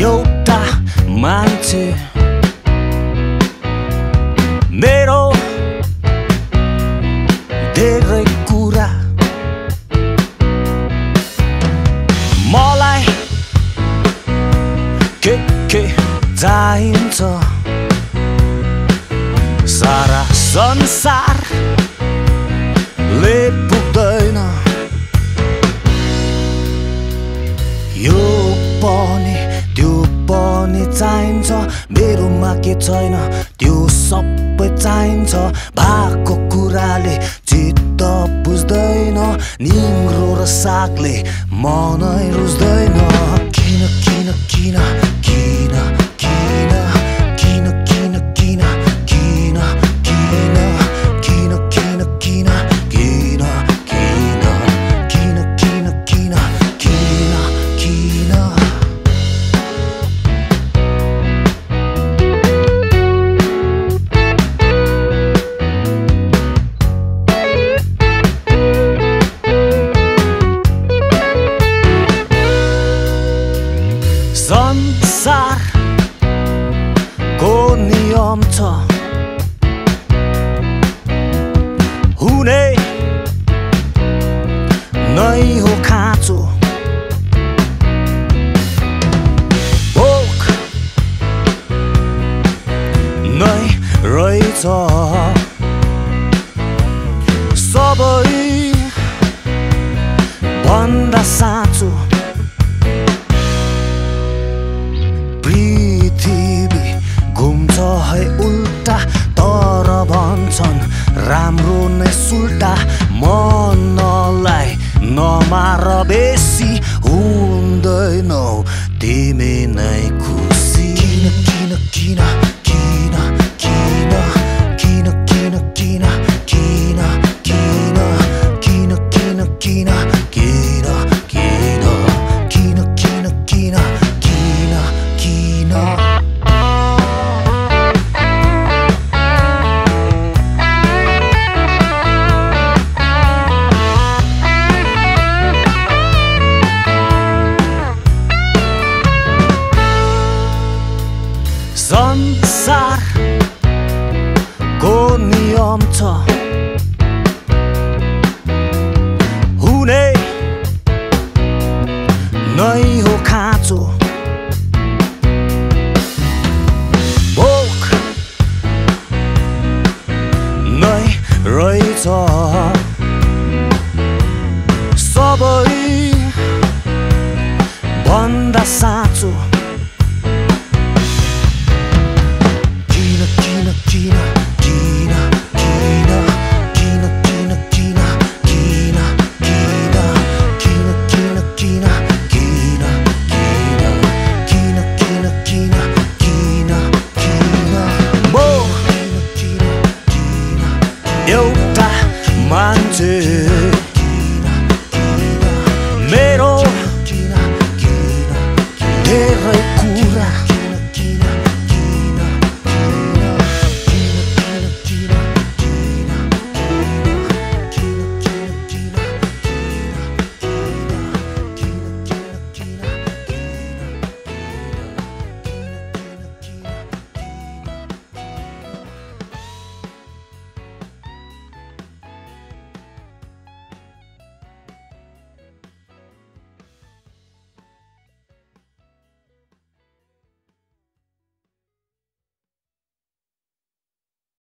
एउटा मान्छे मेरो धेरै कुरा मलाई के के चाहिन्छ सारा संसारले चाहिन्छ। मेरोमा के छैन? त्यो सबै चाहिन्छ। भएको कुराले चित्त बुझ्दैन। निङ्ग्रो र सागले मनै रुच्दैन किन किन किन किन? संसारको नियम छ हुने नै हो खाँचो भोक नै रहेछ Sulta Monolai no mar नै हो खाँचो भोक नै रहेछ सबै भन्दा सा good.